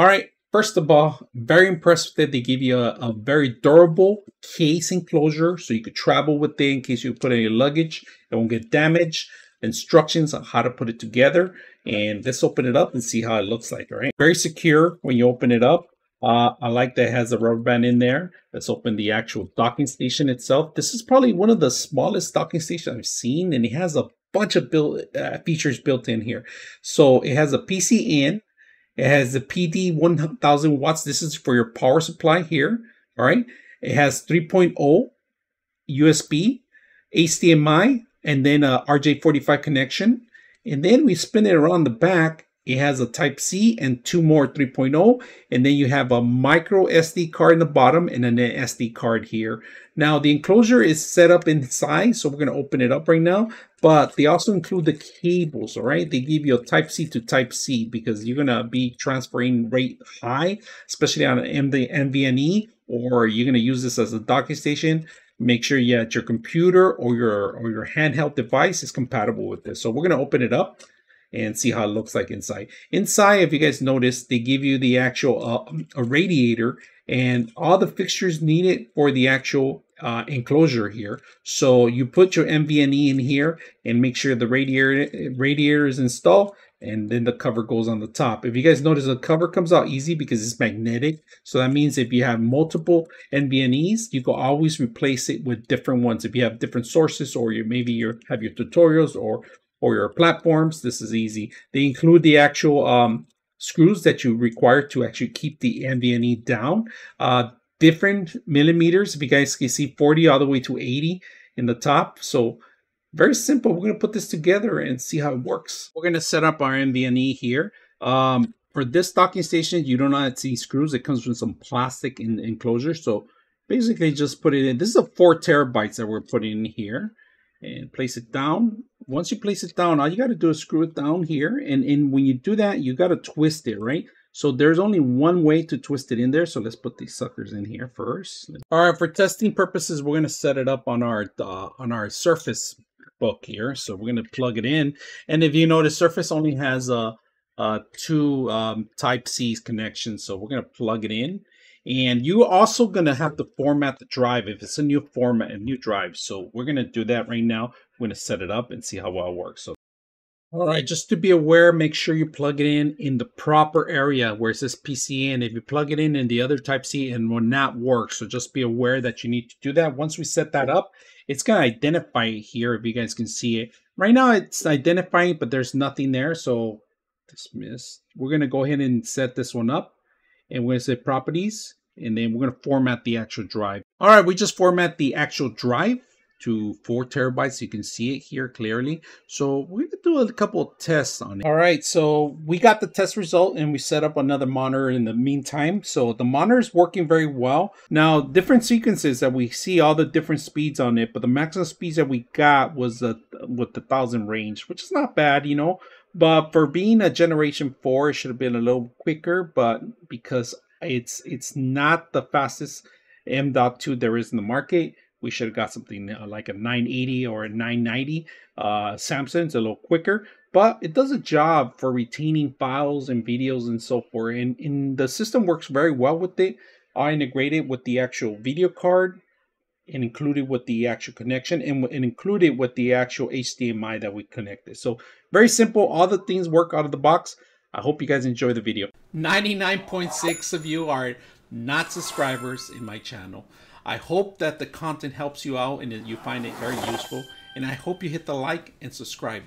All right. First of all, very impressed with it. they give you a, a, very durable case enclosure so you could travel with it in case you put any luggage. It won't get damaged. Instructions on how to put it together. And let's open it up and see how it looks like. All right. Very secure when you open it up. Uh, I like that it has a rubber band in there. Let's open the actual docking station itself. This is probably one of the smallest docking stations I've seen, and it has a bunch of build, uh, features built in here. So it has a PC in, it has the PD 1000 watts. This is for your power supply here. All right. It has 3.0 USB, HDMI, and then a RJ45 connection. And then we spin it around the back it has a type C and two more 3.0 and then you have a micro SD card in the bottom and an SD card here. Now the enclosure is set up inside so we're going to open it up right now but they also include the cables all right? They give you a type C to type C because you're going to be transferring rate high especially on an NVMe or you're going to use this as a docking station. Make sure yeah your computer or your or your handheld device is compatible with this. So we're going to open it up and see how it looks like inside. Inside, if you guys notice, they give you the actual uh, a radiator and all the fixtures needed for the actual uh, enclosure here. So you put your MVNE in here and make sure the radiator radiator is installed and then the cover goes on the top. If you guys notice the cover comes out easy because it's magnetic. So that means if you have multiple NVMe's, you can always replace it with different ones. If you have different sources or you maybe you have your tutorials or or your platforms, this is easy. They include the actual um, screws that you require to actually keep the NVMe down. Uh, different millimeters, if you guys can see 40 all the way to 80 in the top. So very simple. We're going to put this together and see how it works. We're going to set up our NVMe here. Um, for this docking station, you don't have to see screws. It comes with some plastic in enclosure. So basically just put it in. This is a four terabytes that we're putting in here and place it down. Once you place it down, all you got to do is screw it down here. And, and when you do that, you got to twist it, right? So there's only one way to twist it in there. So let's put these suckers in here first. All right, for testing purposes, we're going to set it up on our uh, on our Surface book here. So we're going to plug it in. And if you notice, Surface only has a, a two um, Type C connections. So we're going to plug it in. And you also going to have to format the drive if it's a new format, a new drive. So we're going to do that right now. We're going to set it up and see how well it works. So, all right, just to be aware, make sure you plug it in in the proper area where it says PCN. If you plug it in in the other type C, it will not work. So just be aware that you need to do that. Once we set that up, it's going to identify here if you guys can see it. Right now it's identifying, but there's nothing there. So dismiss. We're going to go ahead and set this one up and we're going to say properties and then we're going to format the actual drive. All right, we just format the actual drive to four terabytes. You can see it here clearly. So we're gonna do a couple of tests on it. All right, so we got the test result and we set up another monitor in the meantime. So the monitor is working very well. Now, different sequences that we see all the different speeds on it, but the maximum speeds that we got was a, with the thousand range, which is not bad, you know. But for being a generation four, it should have been a little quicker. But because it's it's not the fastest M.2 there is in the market, we should have got something uh, like a 980 or a 990. Uh, Samsung's a little quicker, but it does a job for retaining files and videos and so forth. And, and the system works very well with it. I integrated it with the actual video card and included with the actual connection and, and included with the actual HDMI that we connected. So very simple. All the things work out of the box. I hope you guys enjoy the video. 99.6 of you are not subscribers in my channel. I hope that the content helps you out and you find it very useful. And I hope you hit the like and subscribe.